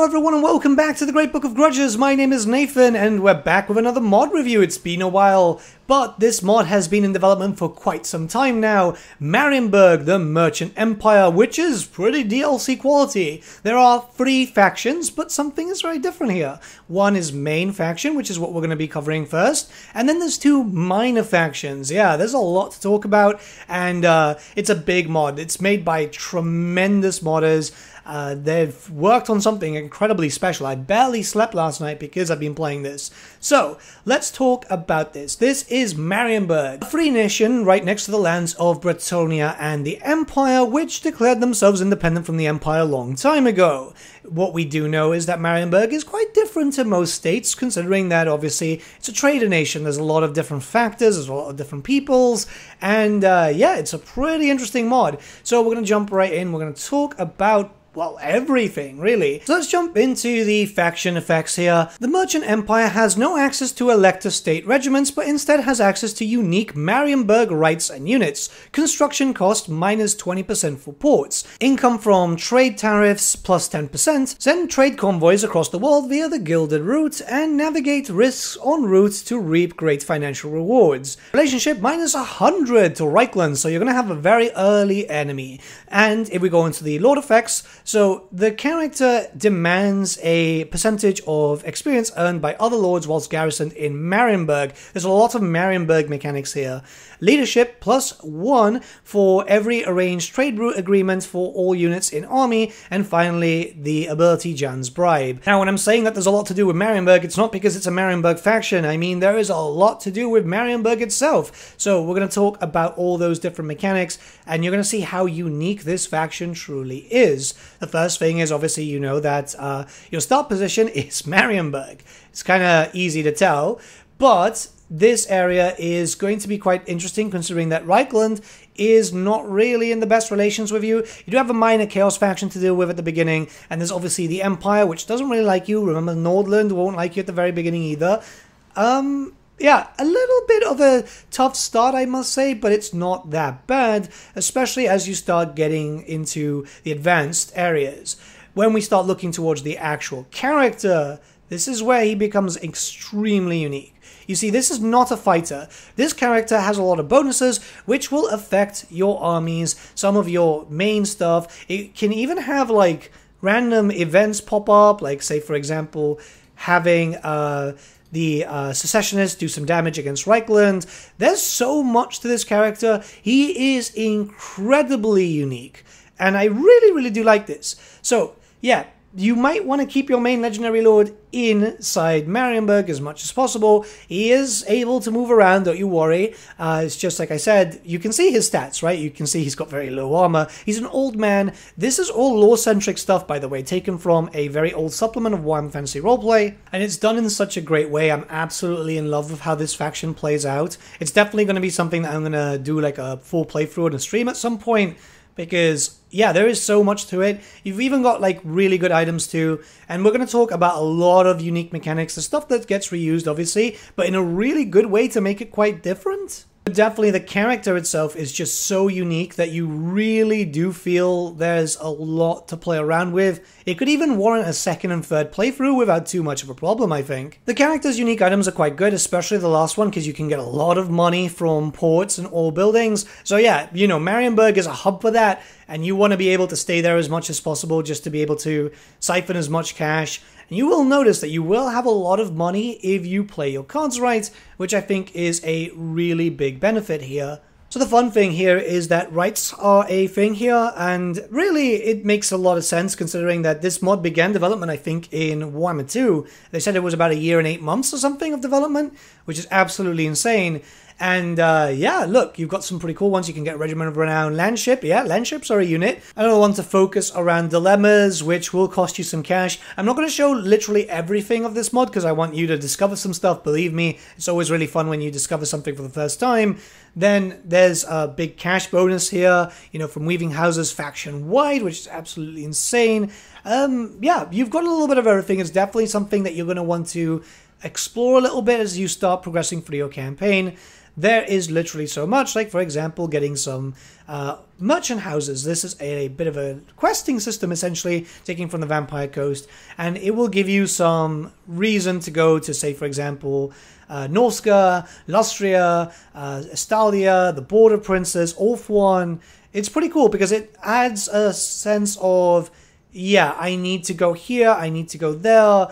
Hello everyone and welcome back to the Great Book of Grudges. My name is Nathan and we're back with another mod review. It's been a while, but this mod has been in development for quite some time now. Marienburg, the Merchant Empire, which is pretty DLC quality. There are three factions, but something is very different here. One is main faction, which is what we're going to be covering first, and then there's two minor factions. Yeah, there's a lot to talk about, and uh, it's a big mod. It's made by tremendous modders. Uh, they've worked on something incredibly special. I barely slept last night because I've been playing this. So, let's talk about this. This is Marienburg, a free nation right next to the lands of Bretonnia and the Empire, which declared themselves independent from the Empire a long time ago. What we do know is that Marienburg is quite different to most states, considering that obviously it's a trader nation. There's a lot of different factors, there's a lot of different peoples, and uh, yeah, it's a pretty interesting mod. So, we're going to jump right in. We're going to talk about well, everything, really. So let's jump into the faction effects here. The Merchant Empire has no access to Elector state regiments, but instead has access to unique Marienburg rites and units. Construction cost minus 20% for ports. Income from trade tariffs plus 10%. Send trade convoys across the world via the Gilded Route, and navigate risks en route to reap great financial rewards. Relationship minus 100 to Reikland, so you're to have a very early enemy. And if we go into the Lord effects, so the character demands a percentage of experience earned by other lords garrisoned in Marienburg. There's a lot of Marienburg mechanics here. Leadership plus one for every arranged trade route agreement for all units in army, and finally the ability Jan's Bribe. Now, when I'm saying that there's a lot to do with Marienburg, it's not because it's a Marienburg faction. I mean, there is a lot to do with Marienburg itself. So we're going to talk about all those different mechanics, and you're going to see how unique this faction truly is. The first thing is obviously you know that uh, your start position is Marienburg. It's kind of easy to tell, but this area is going to be quite interesting considering that Reikland is not really in the best relations with you. You do have a minor Chaos faction to deal with at the beginning, and there's obviously the Empire, which doesn't really like you. Remember, Nordland won't like you at the very beginning either. Um, yeah, a little bit of a tough start, I must say, but it's not that bad, especially as you start getting into the advanced areas. When we start looking towards the actual character, this is where he becomes extremely unique. You see, this is not a fighter. This character has a lot of bonuses, which will affect your armies, some of your main stuff. It can even have, like, random events pop up, like, say, for example, having, uh, the uh, secessionists do some damage against Reikland. There's so much to this character. He is incredibly unique. And I really, really do like this. So, yeah, you might want to keep your main legendary lord inside Marienburg as much as possible. He is able to move around, don't you worry. Uh, it's just like I said, you can see his stats, right? You can see he's got very low armor. He's an old man. This is all lore-centric stuff, by the way, taken from a very old supplement of Warhammer Fantasy Roleplay, and it's done in such a great way. I'm absolutely in love with how this faction plays out. It's definitely going to be something that I'm going to do like a full playthrough in a stream at some point because yeah, there is so much to it. You've even got like really good items too, and we're going to talk about a lot of unique mechanics, the stuff that gets reused obviously, but in a really good way to make it quite different. Definitely, the character itself is just so unique that you really do feel there's a lot to play around with. It could even warrant a second and third playthrough without too much of a problem, I think. The character's unique items are quite good, especially the last one, because you can get a lot of money from ports and all buildings. So, yeah, you know, Marienburg is a hub for that, and you want to be able to stay there as much as possible just to be able to siphon as much cash and you will notice that you will have a lot of money if you play your cards right, which I think is a really big benefit here. So the fun thing here is that rites are a thing here, and really it makes a lot of sense considering that this mod began development, I think, in Warhammer 2. They said it was about a year and eight months or something of development, which is absolutely insane. And uh, yeah, look, you've got some pretty cool ones. You can get Regiment of Renown Landship. Yeah, Landships are a unit. Another one to focus around dilemmas, which will cost you some cash. I'm not going to show literally everything of this mod because I want you to discover some stuff. Believe me, it's always really fun when you discover something for the first time. Then there's a big cash bonus here, you know, from Weaving Houses faction wide, which is absolutely insane. Um, yeah, you've got a little bit of everything. It's definitely something that you're going to want to explore a little bit as you start progressing through your campaign. There is literally so much. Like, for example, getting some uh, merchant houses. This is a bit of a questing system, essentially, taking from the Vampire Coast, and it will give you some reason to go to, say, for example, uh, Norsca, Lustria, uh, Estalia, the Border Princes, Ulthuan. It's pretty cool because it adds a sense of, yeah, I need to go here, I need to go there.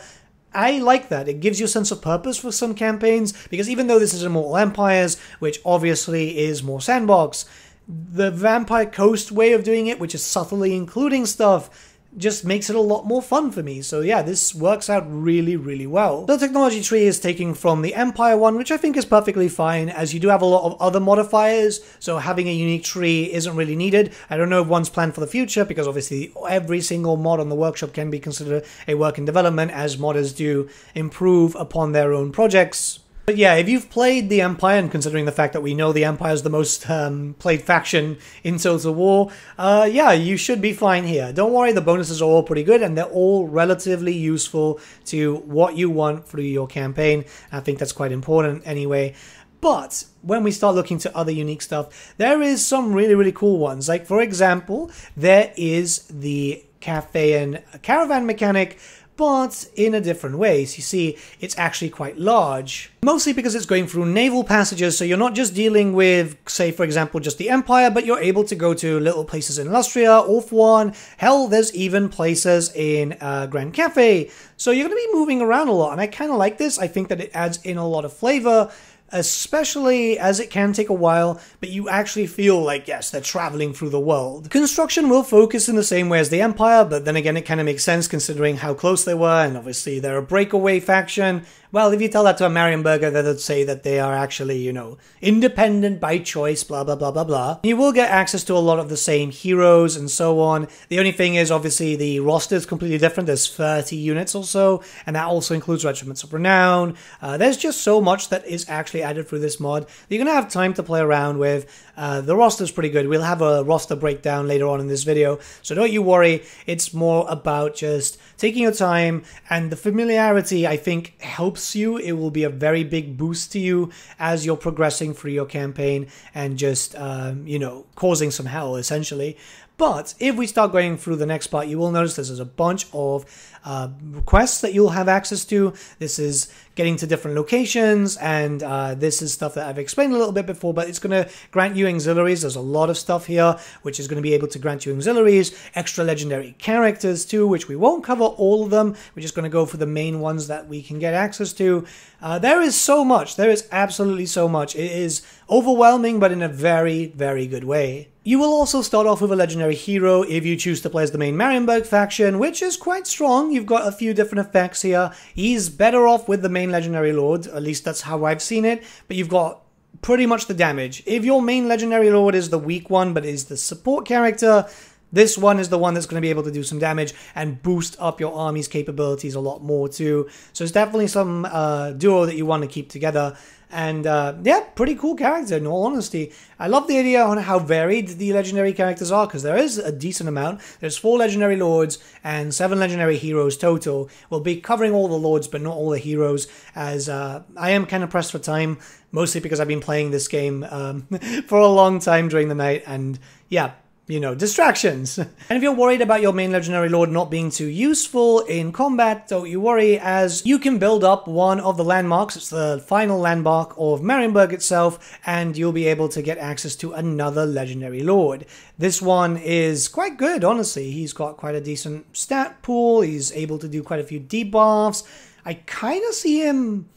I like that. It gives you a sense of purpose for some campaigns because even though this is Immortal Empires, which obviously is more sandbox, the Vampire Coast way of doing it, which is subtly including stuff, just makes it a lot more fun for me. So yeah, this works out really, really well. The technology tree is taking from the Empire one, which I think is perfectly fine, as you do have a lot of other modifiers, so having a unique tree isn't really needed. I don't know if one's planned for the future, because obviously every single mod on the workshop can be considered a work in development, as modders do improve upon their own projects. But yeah, if you've played the Empire, and considering the fact that we know the Empire is the most um, played faction in Total War, uh, yeah, you should be fine here. Don't worry, the bonuses are all pretty good, and they're all relatively useful to what you want through your campaign. I think that's quite important anyway. But when we start looking to other unique stuff, there is some really, really cool ones. Like, for example, there is the Cathay Caravan mechanic but in a different way. So you see, it's actually quite large. Mostly because it's going through naval passages, so you're not just dealing with, say, for example, just the Empire, but you're able to go to little places in Lustria, Ulthuan, hell, there's even places in uh, Grand Cathay. So you're going to be moving around a lot, and I kind of like this. I think that it adds in a lot of flavor especially as it can take a while, but you actually feel like, yes, they're traveling through the world. Construction will focus in the same way as the Empire, but then again, it kind of makes sense considering how close they were, and obviously they're a breakaway faction, well, if you tell that to a Marienburger, they'll say that they are actually, you know, independent by choice, blah, blah, blah, blah, blah. You will get access to a lot of the same heroes and so on. The only thing is, obviously, the roster is completely different. There's 30 units or so, and that also includes Regiments of Renown. Uh, there's just so much that is actually added through this mod that you're going to have time to play around with. Uh, the roster's pretty good. We'll have a roster breakdown later on in this video, so don't you worry. It's more about just taking your time, and the familiarity, I think, helps you. It will be a very big boost to you as you're progressing through your campaign and just, um, you know, causing some hell, essentially. But if we start going through the next part, you will notice there's a bunch of uh, requests that you'll have access to. This is getting to different locations, and uh, this is stuff that I've explained a little bit before, but it's going to grant you auxiliaries. There's a lot of stuff here which is going to be able to grant you auxiliaries, extra legendary characters too, which we won't cover all of them. We're just going to go for the main ones that we can get access to. Uh, there is so much. There is absolutely so much. It is overwhelming, but in a very, very good way. You will also start off with a legendary hero if you choose to play as the main Marienburg faction, which is quite strong. You've got a few different effects here. He's better off with the main legendary lord, at least that's how I've seen it, but you've got pretty much the damage. If your main legendary lord is the weak one, but is the support character, this one is the one that's going to be able to do some damage and boost up your army's capabilities a lot more too. So it's definitely some uh, duo that you want to keep together. And uh, yeah, pretty cool character in all honesty. I love the idea on how varied the legendary characters are because there is a decent amount. There's four legendary lords and seven legendary heroes total. We'll be covering all the lords but not all the heroes as uh, I am kind of pressed for time, mostly because I've been playing this game um, for a long time during the night and yeah, you know, distractions. and if you're worried about your main legendary lord not being too useful in combat, don't you worry, as you can build up one of the landmarks, it's the final landmark of Marienburg itself, and you'll be able to get access to another legendary lord. This one is quite good, honestly. He's got quite a decent stat pool, he's able to do quite a few debuffs. I kind of see him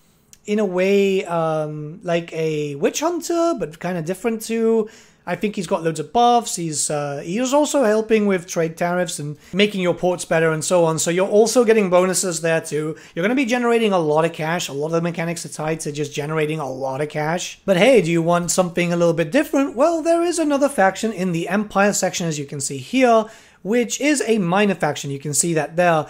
in a way um, like a witch hunter, but kind of different too. I think he's got loads of buffs. He's uh, he's also helping with trade tariffs and making your ports better and so on. So you're also getting bonuses there too. You're going to be generating a lot of cash. A lot of the mechanics are tied to just generating a lot of cash. But hey, do you want something a little bit different? Well, there is another faction in the Empire section, as you can see here, which is a minor faction. You can see that there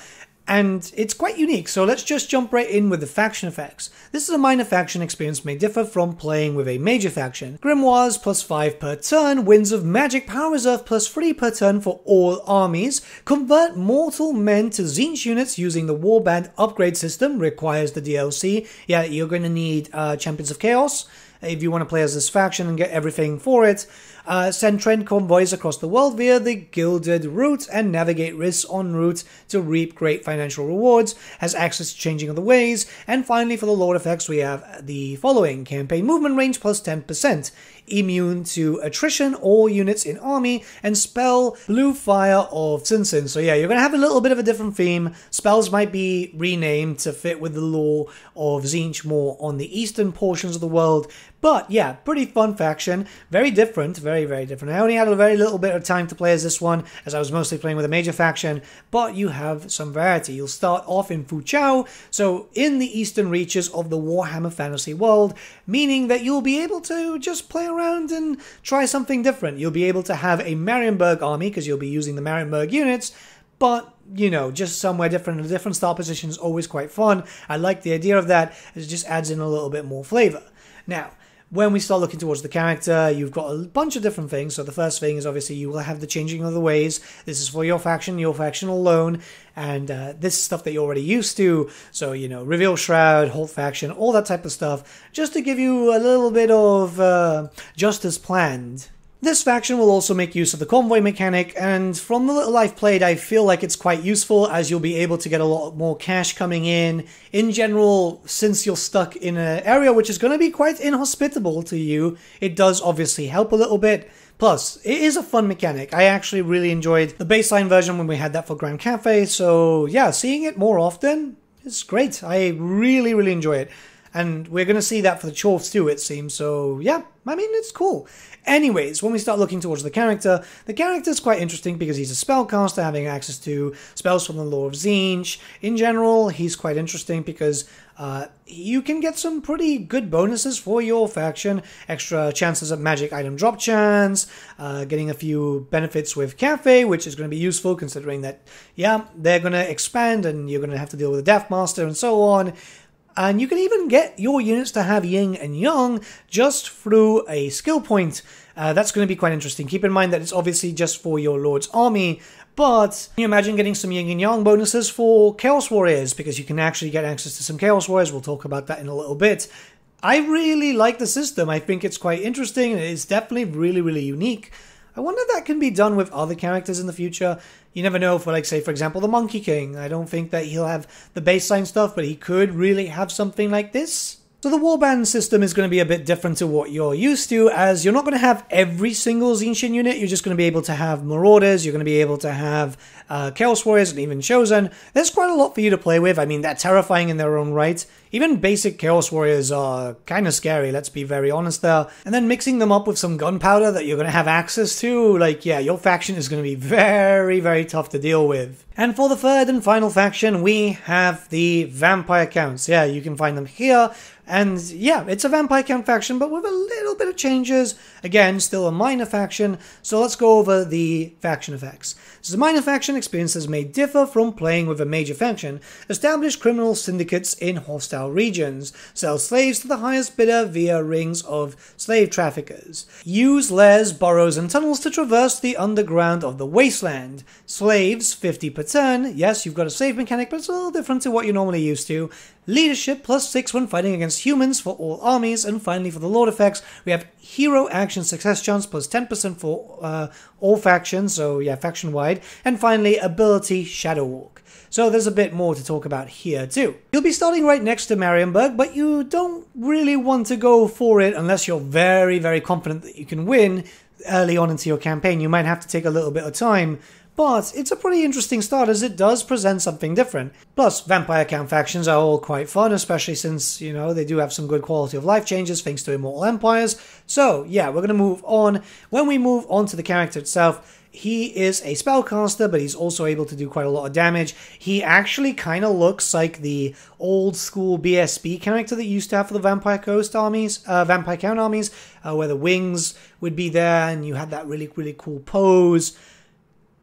and it's quite unique, so let's just jump right in with the faction effects. This is a minor faction experience may differ from playing with a major faction. Grimoires plus 5 per turn, Winds of Magic Power Reserve plus 3 per turn for all armies, convert mortal men to Tzeentch units using the Warband upgrade system, requires the DLC. Yeah, you're going to need uh, Champions of Chaos, if you want to play as this faction and get everything for it. Uh, send trade convoys across the world via the Gilded route and navigate risks en route to reap great financial rewards, has access to changing of the ways, and finally for the Lord effects we have the following campaign movement range plus 10% immune to attrition, all units in army, and spell Blue Fire of Sin Sin. So yeah, you're going to have a little bit of a different theme. Spells might be renamed to fit with the lore of Tzeentch more on the eastern portions of the world, but yeah, pretty fun faction. Very different, very, very different. I only had a very little bit of time to play as this one, as I was mostly playing with a major faction, but you have some variety. You'll start off in Fu Chow, so in the eastern reaches of the Warhammer Fantasy world, meaning that you'll be able to just play around and try something different. You'll be able to have a Marienburg army, because you'll be using the Marienburg units, but you know, just somewhere different, a different start position is always quite fun. I like the idea of that. It just adds in a little bit more flavor. Now, when we start looking towards the character, you've got a bunch of different things. So the first thing is obviously you will have the changing of the ways. This is for your faction, your faction alone, and uh, this is stuff that you're already used to. So you know, reveal shroud, hold faction, all that type of stuff, just to give you a little bit of uh, just as planned this faction will also make use of the convoy mechanic, and from the little I've played, I feel like it's quite useful as you'll be able to get a lot more cash coming in. In general, since you're stuck in an area which is going to be quite inhospitable to you, it does obviously help a little bit. Plus, it is a fun mechanic. I actually really enjoyed the baseline version when we had that for Grand Cathay, so yeah, seeing it more often is great. I really, really enjoy it. And we're going to see that for the Chorfs too, it seems. So, yeah, I mean, it's cool. Anyways, when we start looking towards the character, the character is quite interesting because he's a spellcaster having access to spells from the Lore of Tzeentch. In general, he's quite interesting because uh, you can get some pretty good bonuses for your faction. Extra chances of magic item drop chance, uh, getting a few benefits with Cathay, which is going to be useful considering that, yeah, they're going to expand and you're going to have to deal with the Death Master and so on. And you can even get your units to have yin and yang just through a skill point. Uh, that's going to be quite interesting. Keep in mind that it's obviously just for your Lord's army, but can you imagine getting some yin and yang bonuses for Chaos Warriors? Because you can actually get access to some Chaos Warriors. We'll talk about that in a little bit. I really like the system. I think it's quite interesting. It's definitely really, really unique. I wonder if that can be done with other characters in the future. You never know for, like, say, for example, the Monkey King. I don't think that he'll have the baseline stuff, but he could really have something like this. So the warband system is going to be a bit different to what you're used to, as you're not going to have every single Tzeentchian unit. You're just going to be able to have Marauders. You're going to be able to have uh, Chaos Warriors and even Chosen. There's quite a lot for you to play with. I mean, they're terrifying in their own right. Even basic Chaos Warriors are kind of scary. Let's be very honest there. And then mixing them up with some gunpowder that you're going to have access to, like, yeah, your faction is going to be very, very tough to deal with. And for the third and final faction, we have the Vampire Counts. Yeah, you can find them here. And yeah, it's a Vampire Count faction, but with a little bit of changes. Again, still a minor faction. So let's go over the faction effects. The minor faction experiences may differ from playing with a major faction. Establish criminal syndicates in hostile regions. Sell slaves to the highest bidder via rings of slave traffickers. Use lairs, burrows, and tunnels to traverse the underground of the wasteland. Slaves, 50 per turn. Yes, you've got a slave mechanic, but it's a little different to what you're normally used to. Leadership plus 6 when fighting against humans for all armies. And finally, for the Lord effects, we have Hero Action Success Chance plus 10% for uh, all factions, so yeah, faction wide. And finally, Ability Shadow Walk. So there's a bit more to talk about here too. You'll be starting right next to Marienburg, but you don't really want to go for it unless you're very, very confident that you can win early on into your campaign. You might have to take a little bit of time but it's a pretty interesting start as it does present something different. Plus, Vampire Count factions are all quite fun, especially since, you know, they do have some good quality of life changes thanks to Immortal Empires. So, yeah, we're going to move on. When we move on to the character itself, he is a spellcaster, but he's also able to do quite a lot of damage. He actually kind of looks like the old school BSB character that used to have for the Vampire Coast armies, uh, Vampire Count armies, uh, where the wings would be there and you had that really, really cool pose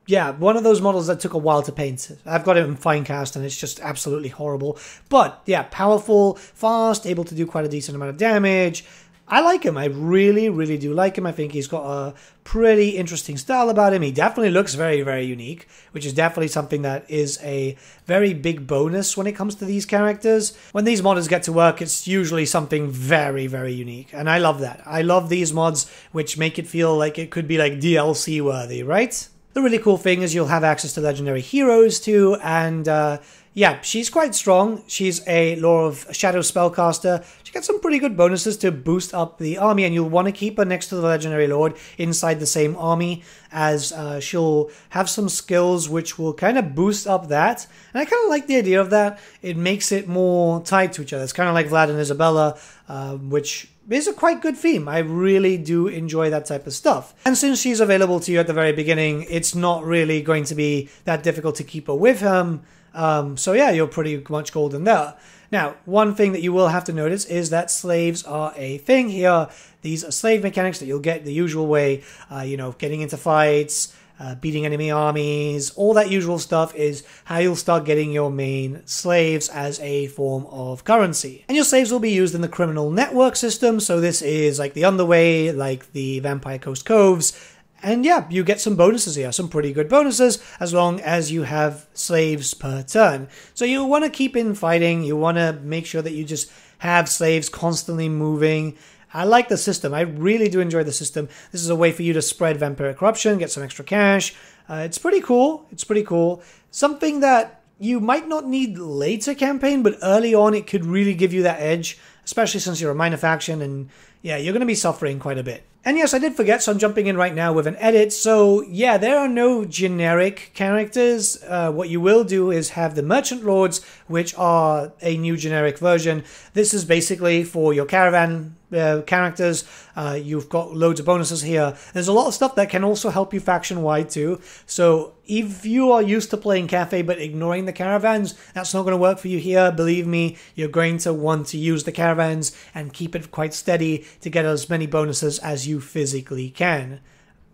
yeah, one of those models that took a while to paint. I've got it in Finecast and it's just absolutely horrible. But yeah, powerful, fast, able to do quite a decent amount of damage. I like him. I really, really do like him. I think he's got a pretty interesting style about him. He definitely looks very, very unique, which is definitely something that is a very big bonus when it comes to these characters. When these modders get to work, it's usually something very, very unique. And I love that. I love these mods, which make it feel like it could be like DLC worthy, right? The really cool thing is you'll have access to legendary heroes too, and uh, yeah, she's quite strong. She's a Lore of Shadow spellcaster. She gets some pretty good bonuses to boost up the army, and you'll want to keep her next to the Legendary Lord inside the same army, as uh, she'll have some skills which will kind of boost up that. And I kind of like the idea of that. It makes it more tied to each other. It's kind of like Vlad and Isabella, uh, which is a quite good theme. I really do enjoy that type of stuff. And since she's available to you at the very beginning, it's not really going to be that difficult to keep her with him. Um, so yeah, you're pretty much golden there. Now, one thing that you will have to notice is that slaves are a thing here. These are slave mechanics that you'll get the usual way, uh, you know, getting into fights, uh, beating enemy armies, all that usual stuff is how you'll start getting your main slaves as a form of currency. And your slaves will be used in the criminal network system, so this is like the Underway, like the Vampire Coast Coves, and yeah, you get some bonuses here, some pretty good bonuses, as long as you have slaves per turn. So you want to keep in fighting, you want to make sure that you just have slaves constantly moving. I like the system. I really do enjoy the system. This is a way for you to spread vampiric corruption, get some extra cash. Uh, it's pretty cool. It's pretty cool. Something that you might not need later campaign, but early on it could really give you that edge, especially since you're a minor faction and yeah, you're going to be suffering quite a bit. And yes, I did forget, so I'm jumping in right now with an edit. So yeah, there are no generic characters. Uh, what you will do is have the Merchant Lords, which are a new generic version. This is basically for your caravan uh, characters. Uh, you've got loads of bonuses here. There's a lot of stuff that can also help you faction wide too. So if you are used to playing Cathay but ignoring the caravans, that's not going to work for you here. Believe me, you're going to want to use the caravans and keep it quite steady to get as many bonuses as you physically can.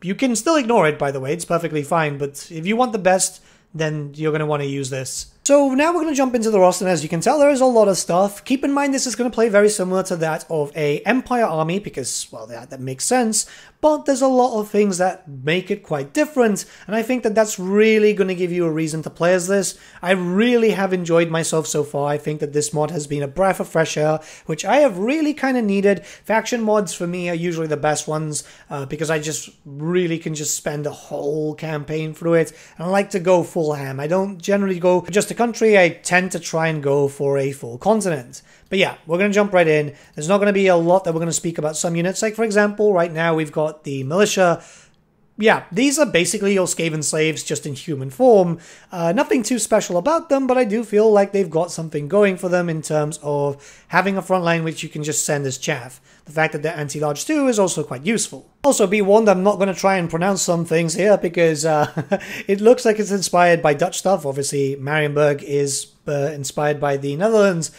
You can still ignore it, by the way, it's perfectly fine, but if you want the best, then you're going to want to use this. So now we're going to jump into the roster, and as you can tell, there is a lot of stuff. Keep in mind this is going to play very similar to that of a Empire army, because, well, that, that makes sense, but there's a lot of things that make it quite different, and I think that that's really going to give you a reason to play as this. I really have enjoyed myself so far. I think that this mod has been a breath of fresh air, which I have really kind of needed. Faction mods for me are usually the best ones, uh, because I just really can just spend a whole campaign through it, and I like to go full ham. I don't generally go just country, I tend to try and go for a full continent. But yeah, we're going to jump right in. There's not going to be a lot that we're going to speak about some units. Like, for example, right now we've got the militia. Yeah, these are basically your Skaven slaves just in human form. Uh, nothing too special about them, but I do feel like they've got something going for them in terms of having a front line which you can just send as chaff. The fact that they're anti-large too is also quite useful. Also, be warned, I'm not going to try and pronounce some things here because uh, it looks like it's inspired by Dutch stuff. Obviously, Marienburg is uh, inspired by the Netherlands,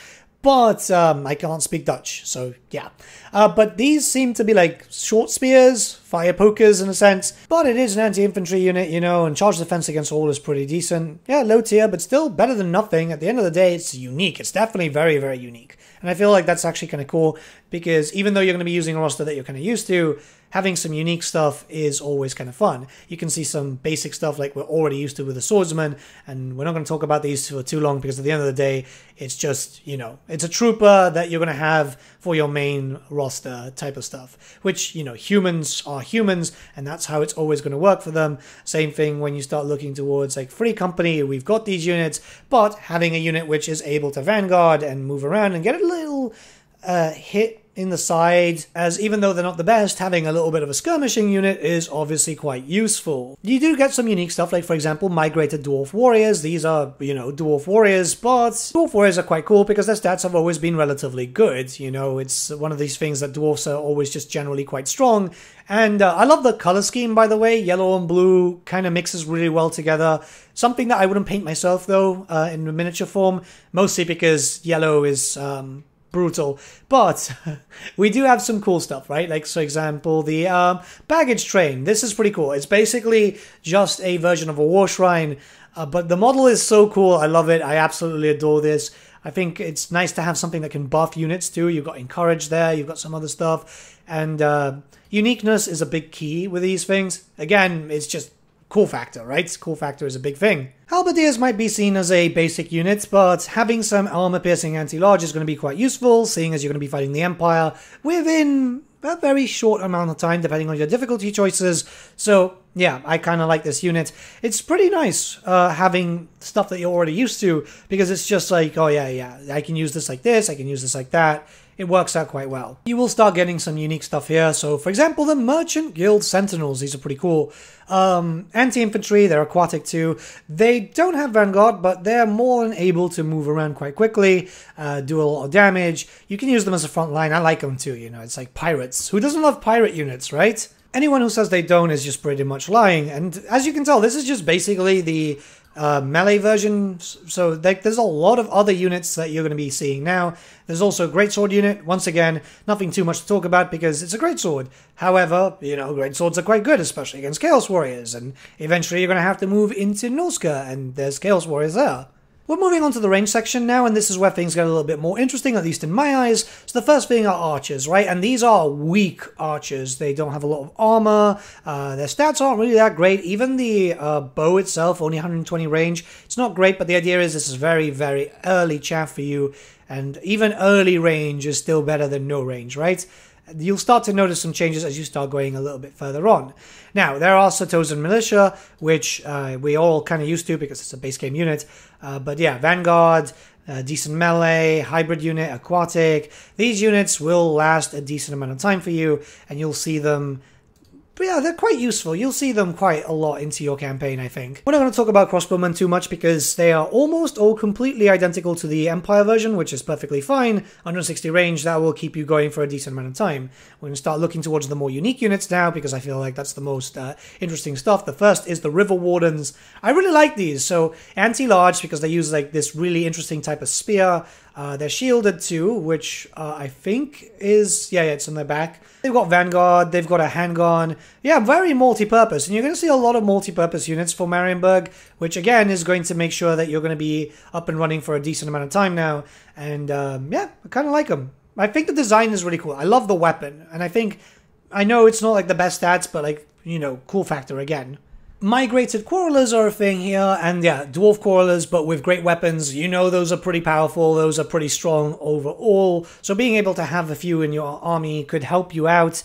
but um, I can't speak Dutch, so yeah. Uh, but these seem to be like short spears, fire pokers in a sense, but it is an anti-infantry unit, you know, and charge defense against all is pretty decent. Yeah, low tier, but still better than nothing. At the end of the day, it's unique. It's definitely very, very unique. And I feel like that's actually kind of cool because even though you're going to be using a roster that you're kind of used to, having some unique stuff is always kind of fun. You can see some basic stuff like we're already used to with the swordsman, and we're not going to talk about these for too long because at the end of the day, it's just, you know, it's a trooper that you're going to have for your main roster type of stuff, which, you know, humans are humans, and that's how it's always going to work for them. Same thing when you start looking towards like free company, we've got these units, but having a unit which is able to vanguard and move around and get a little uh, hit in the side, as even though they're not the best, having a little bit of a skirmishing unit is obviously quite useful. You do get some unique stuff, like for example, migrated dwarf warriors. These are, you know, dwarf warriors, but dwarf warriors are quite cool because their stats have always been relatively good. You know, it's one of these things that dwarfs are always just generally quite strong. And uh, I love the color scheme, by the way. Yellow and blue kind of mixes really well together. Something that I wouldn't paint myself, though, uh, in miniature form, mostly because yellow is um, brutal. But we do have some cool stuff, right? Like, for example, the um, baggage train. This is pretty cool. It's basically just a version of a war shrine, uh, but the model is so cool. I love it. I absolutely adore this. I think it's nice to have something that can buff units too. You've got encourage there, you've got some other stuff, and uh, uniqueness is a big key with these things. Again, it's just cool factor, right? Cool factor is a big thing. Halberdiers might be seen as a basic unit, but having some armor-piercing anti-large is going to be quite useful, seeing as you're going to be fighting the Empire within a very short amount of time, depending on your difficulty choices. So yeah, I kind of like this unit. It's pretty nice uh, having stuff that you're already used to because it's just like, oh yeah, yeah, I can use this like this, I can use this like that it works out quite well. You will start getting some unique stuff here. So, for example, the Merchant Guild Sentinels. These are pretty cool. Um, Anti-infantry, they're aquatic too. They don't have Vanguard, but they're more than able to move around quite quickly, uh, do a lot of damage. You can use them as a front line. I like them too, you know. It's like pirates. Who doesn't love pirate units, right? Anyone who says they don't is just pretty much lying. And as you can tell, this is just basically the uh, melee version. So there's a lot of other units that you're going to be seeing now. There's also a greatsword unit. Once again, nothing too much to talk about because it's a greatsword. However, you know, greatswords are quite good, especially against Chaos Warriors. And eventually you're going to have to move into Norsca, and there's Chaos Warriors there. We're moving on to the range section now, and this is where things get a little bit more interesting, at least in my eyes. So the first thing are archers, right? And these are weak archers. They don't have a lot of armor. Uh, their stats aren't really that great. Even the uh, bow itself, only 120 range. It's not great, but the idea is this is very, very early chaff for you. And even early range is still better than no range, right? You'll start to notice some changes as you start going a little bit further on. Now, there are Sartosan Militia, which uh, we all kind of used to because it's a base game unit. Uh, but yeah, Vanguard, uh, decent melee, hybrid unit, aquatic. These units will last a decent amount of time for you, and you'll see them but yeah, they're quite useful. You'll see them quite a lot into your campaign, I think. We're not going to talk about crossbowmen too much because they are almost all completely identical to the Empire version, which is perfectly fine. 160 range, that will keep you going for a decent amount of time. We're going to start looking towards the more unique units now because I feel like that's the most uh, interesting stuff. The first is the River Wardens. I really like these. So anti-large because they use like this really interesting type of spear. Uh, they're shielded too, which uh, I think is, yeah, yeah, it's on their back. They've got Vanguard, they've got a handgun. Yeah, very multi-purpose. And you're going to see a lot of multi-purpose units for Marienburg, which again is going to make sure that you're going to be up and running for a decent amount of time now. And um, yeah, I kind of like them. I think the design is really cool. I love the weapon. And I think, I know it's not like the best stats, but like, you know, cool factor again migrated quarrelers are a thing here, and yeah, dwarf quarrelers, but with great weapons. You know, those are pretty powerful, those are pretty strong overall. So being able to have a few in your army could help you out.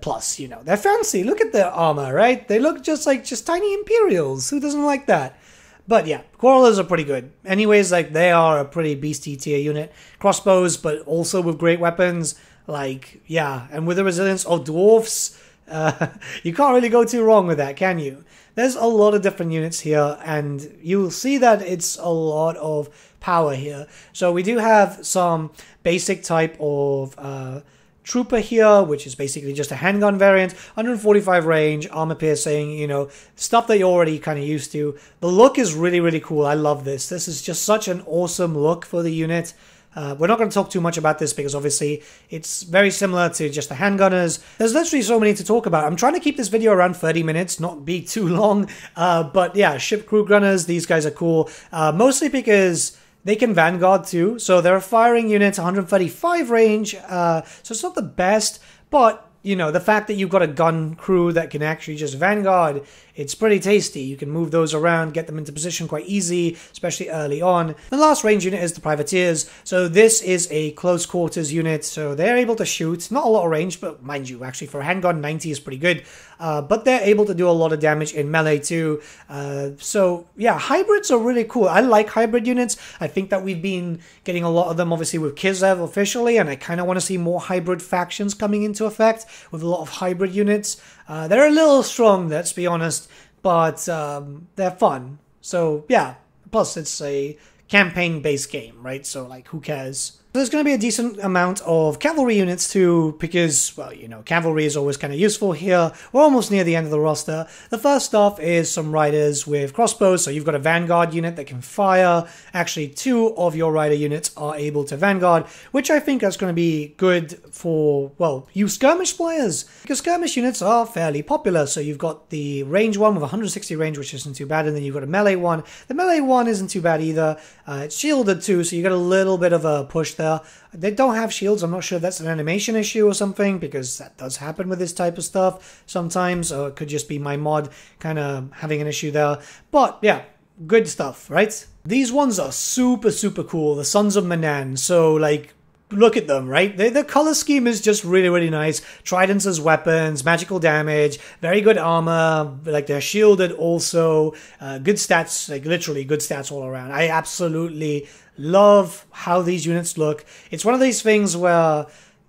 Plus, you know, they're fancy. Look at their armor, right? They look just like just tiny Imperials. Who doesn't like that? But yeah, quarrelers are pretty good. Anyways, like they are a pretty beastie tier unit. Crossbows, but also with great weapons. Like, yeah, and with the resilience of dwarfs, you can't really go too wrong with that, can you? There's a lot of different units here, and you'll see that it's a lot of power here. So we do have some basic type of uh, trooper here, which is basically just a handgun variant, 145 range, armor piercing, you know, stuff that you're already kind of used to. The look is really, really cool. I love this. This is just such an awesome look for the unit. Uh, we're not going to talk too much about this because obviously it's very similar to just the handgunners. There's literally so many to talk about. I'm trying to keep this video around 30 minutes, not be too long. Uh, but yeah, ship crew gunners, these guys are cool. Uh, mostly because they can Vanguard too. So they're firing units 135 range. Uh, so it's not the best, but you know, the fact that you've got a gun crew that can actually just Vanguard it's pretty tasty. You can move those around, get them into position quite easy, especially early on. The last range unit is the Privateers. So this is a close quarters unit, so they're able to shoot. Not a lot of range, but mind you, actually for a handgun, 90 is pretty good. Uh, but they're able to do a lot of damage in melee too. Uh, so yeah, hybrids are really cool. I like hybrid units. I think that we've been getting a lot of them obviously with Kislev officially, and I kind of want to see more hybrid factions coming into effect with a lot of hybrid units. Uh, they're a little strong, let's be honest, but um, they're fun. So yeah. Plus, it's a campaign-based game, right? So like, who cares? There's going to be a decent amount of cavalry units too, because, well, you know, cavalry is always kind of useful here. We're almost near the end of the roster. The first stuff is some riders with crossbows, so you've got a vanguard unit that can fire. Actually, two of your rider units are able to vanguard, which I think is going to be good for, well, you skirmish players, because skirmish units are fairly popular. So you've got the range one with 160 range, which isn't too bad, and then you've got a melee one. The melee one isn't too bad either. Uh, it's shielded too, so you get a little bit of a push there. They don't have shields. I'm not sure that's an animation issue or something, because that does happen with this type of stuff sometimes, or it could just be my mod kind of having an issue there. But yeah, good stuff, right? These ones are super, super cool. The Sons of Manann. So, like, look at them, right? The color scheme is just really, really nice. Tridents as weapons, magical damage, very good armor, like they're shielded also, uh, good stats, like literally good stats all around. I absolutely love how these units look. It's one of these things where,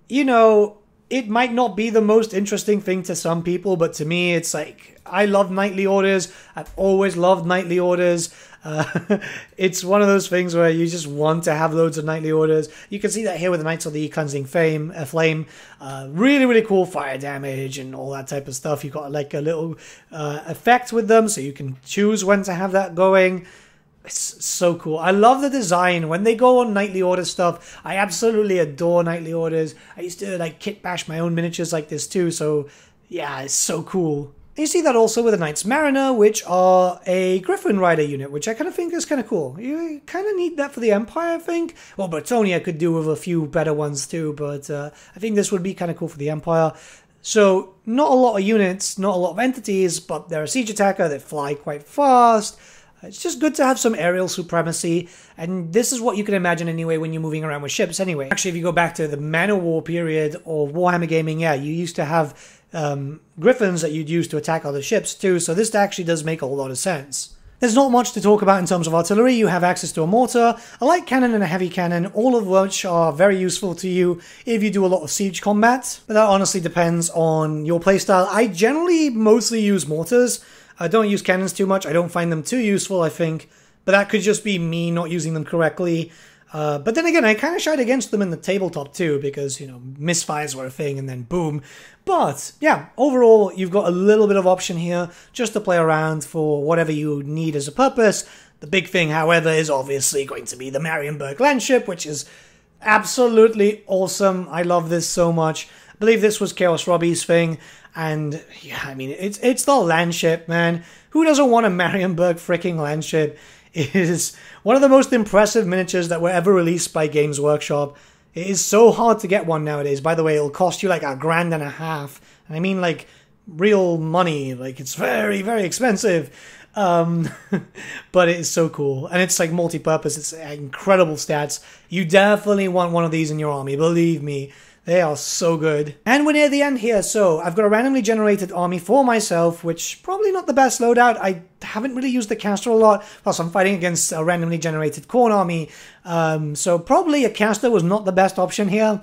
you know, it might not be the most interesting thing to some people, but to me, it's like I love knightly orders. I've always loved knightly orders. Uh, it's one of those things where you just want to have loads of knightly orders. You can see that here with the Knights of the Cleansing Fame, uh, Flame. Uh, really, really cool fire damage and all that type of stuff. You've got like a little uh, effect with them, so you can choose when to have that going. It's so cool. I love the design. When they go on knightly order stuff, I absolutely adore knightly orders. I used to like kit bash my own miniatures like this too, so yeah, it's so cool. You see that also with the Knights Mariner, which are a Griffin Rider unit, which I kind of think is kind of cool. You kind of need that for the Empire, I think. Well, Bretonnia could do with a few better ones too, but uh, I think this would be kind of cool for the Empire. So, not a lot of units, not a lot of entities, but they're a siege attacker, they fly quite fast. It's just good to have some aerial supremacy, and this is what you can imagine anyway when you're moving around with ships anyway. Actually, if you go back to the Man-O-War period or Warhammer Gaming, yeah, you used to have um, griffins that you'd use to attack other ships too, so this actually does make a lot of sense. There's not much to talk about in terms of artillery. You have access to a mortar, a light cannon, and a heavy cannon, all of which are very useful to you if you do a lot of siege combat. But that honestly depends on your playstyle. I generally mostly use mortars. I don't use cannons too much. I don't find them too useful, I think. But that could just be me not using them correctly. Uh, but then again, I kind of shied against them in the tabletop too, because, you know, misfires were a thing and then boom. But yeah, overall, you've got a little bit of option here just to play around for whatever you need as a purpose. The big thing, however, is obviously going to be the Marienburg Landship, which is absolutely awesome. I love this so much. I believe this was Chaos Robbie's thing. And yeah, I mean, it's it's the landship, man. Who doesn't want a Marienburg freaking landship? It is one of the most impressive miniatures that were ever released by Games Workshop. It is so hard to get one nowadays. By the way, it'll cost you like a grand and a half. And I mean like real money. Like it's very, very expensive. Um, but it is so cool. And it's like multi-purpose. It's incredible stats. You definitely want one of these in your army. Believe me. They are so good. And we're near the end here, so I've got a randomly generated army for myself, which probably not the best loadout. I haven't really used the caster a lot, plus I'm fighting against a randomly generated Khorne army, um, so probably a caster was not the best option here.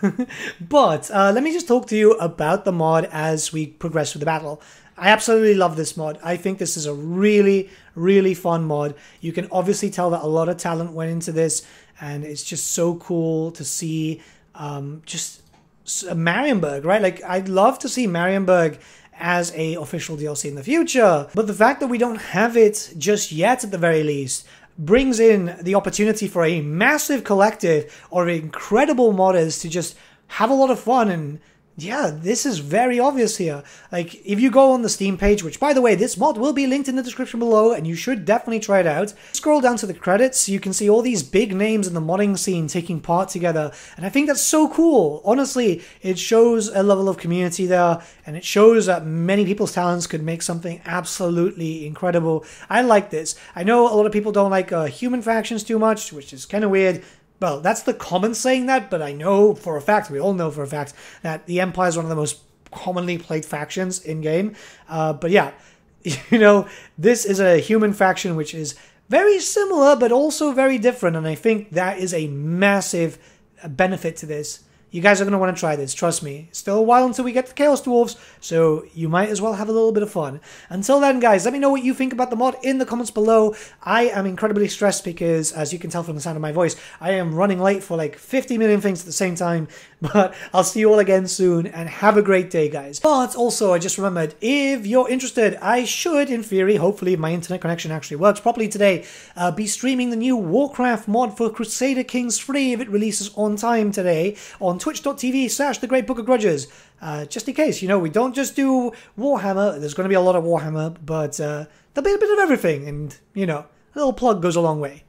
but uh, let me just talk to you about the mod as we progress through the battle. I absolutely love this mod. I think this is a really, really fun mod. You can obviously tell that a lot of talent went into this, and it's just so cool to see um, just Marienburg, right? Like I'd love to see Marienburg as a official DLC in the future, but the fact that we don't have it just yet, at the very least, brings in the opportunity for a massive collective or incredible modders to just have a lot of fun and yeah, this is very obvious here. Like, if you go on the Steam page, which by the way, this mod will be linked in the description below, and you should definitely try it out. Scroll down to the credits, you can see all these big names in the modding scene taking part together, and I think that's so cool. Honestly, it shows a level of community there, and it shows that many people's talents could make something absolutely incredible. I like this. I know a lot of people don't like uh, human factions too much, which is kind of weird. Well, that's the common saying that, but I know for a fact, we all know for a fact, that the Empire is one of the most commonly played factions in game. Uh, but yeah, you know, this is a human faction which is very similar, but also very different. And I think that is a massive benefit to this. You guys are going to want to try this, trust me. Still a while until we get the Chaos Dwarfs, so you might as well have a little bit of fun. Until then, guys, let me know what you think about the mod in the comments below. I am incredibly stressed because, as you can tell from the sound of my voice, I am running late for like 50 million things at the same time. But I'll see you all again soon, and have a great day, guys. But also, I just remembered, if you're interested, I should, in theory, hopefully my internet connection actually works properly today, uh, be streaming the new Warcraft mod for Crusader Kings 3 if it releases on time today on twitch.tv slash the Great Book of Grudges. Uh, just in case, you know, we don't just do Warhammer. There's going to be a lot of Warhammer, but uh, there'll be a bit of everything. And, you know, a little plug goes a long way.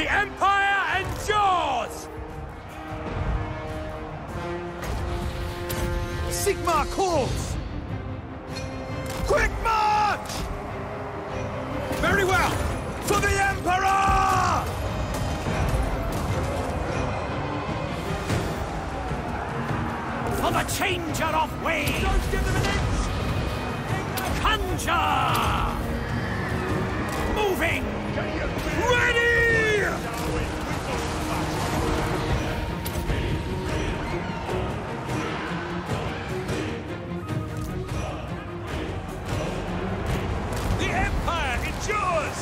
The Empire endures! Sigmar calls! Quick march! Very well! For the Emperor! For the changer of ways! Conjure! Moving! Ready! The Empire endures!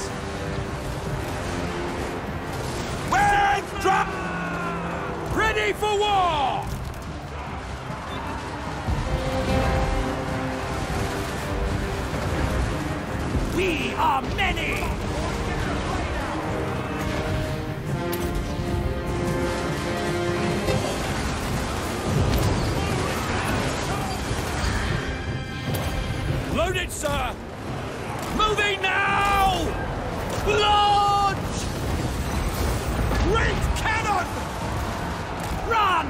Where's drop? Ready for war! We are many! Loaded, sir! Moving now! Launch! Great cannon! Run!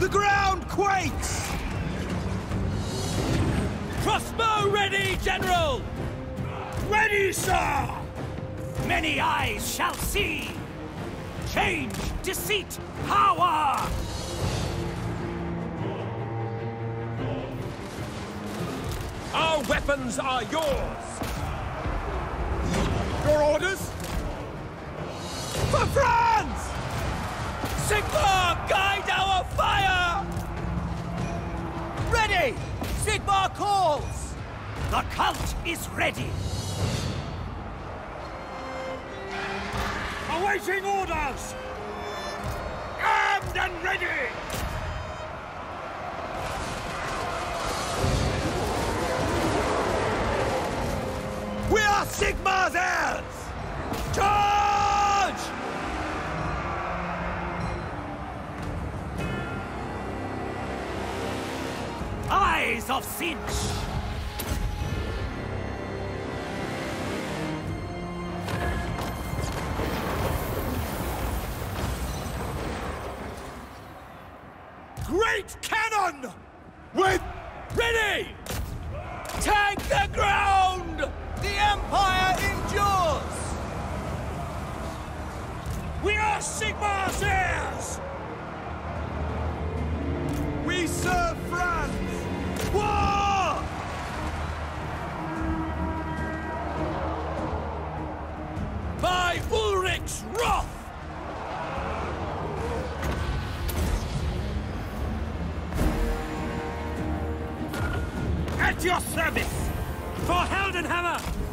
The ground quakes! Crossbow ready, General! Ready, sir! Many eyes shall see! Change, deceit, power! Our weapons are yours! Your orders? For Franz! Sigmar, guide our fire! Ready! Sigmar calls! The cult is ready! Awaiting orders! Armed and ready! We are Sigmar's heirs! Charge! Eyes of Tzeentch! We are Sigmar's! We serve Franz! War! By Ulric's wrath! At your service! For Heldenhammer!